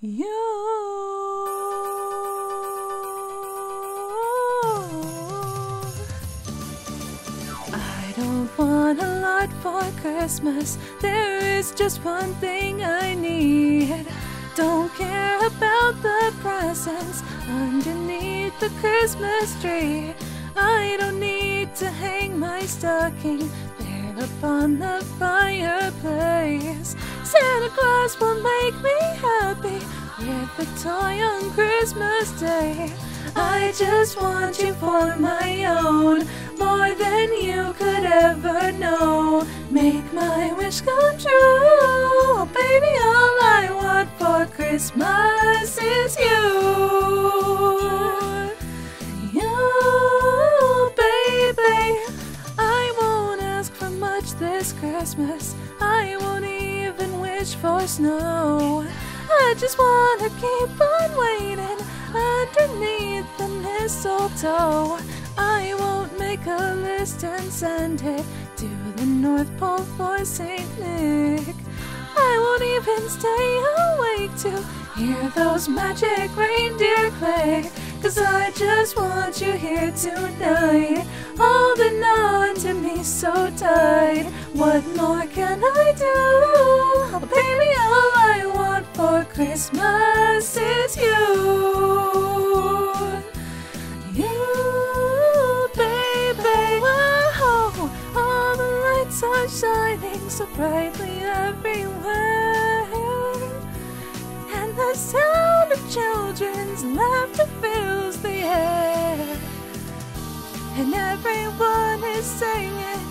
You. I don't want a lot for Christmas. There is just one thing I need. Don't care about the presents underneath the Christmas tree. I don't need to hang my stocking there upon the fireplace. Santa Claus will make me happy with a toy on Christmas Day. I just want you for my own, more than you could ever know. Make my wish come true. Oh, baby, all I want for Christmas is you. You, baby. I won't ask for much this Christmas. I won't even wish for snow. I just wanna keep on waiting underneath the mistletoe. I won't make a list and send it to the North Pole for St. Nick. I won't even stay awake to hear those magic reindeer play. Cause I just want you here tonight, holding on to me so tight. What more can I do? Christmas is you. You, baby. Whoa, all the lights are shining so brightly everywhere. And the sound of children's laughter fills the air. And everyone is singing.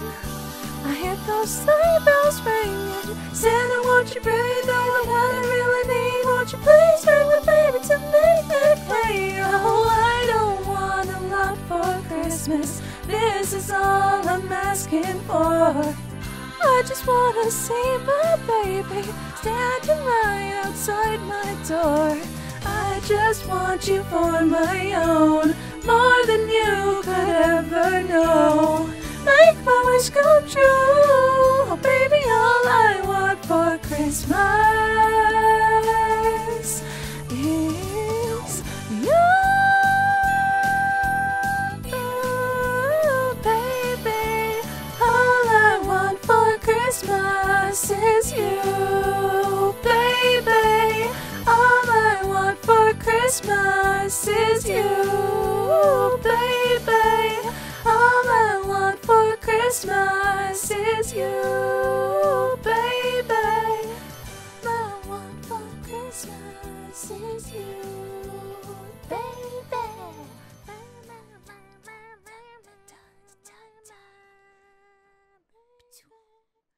I hear those sleigh bells ringing. Santa, won't you bring Christmas. This is all I'm asking for. I just wanna see my baby standing right outside my door. I just want you for my own, more than you could ever know. Make my wish come true, oh baby, all I want for Christmas Christmas is you, baby. All I want for Christmas is you,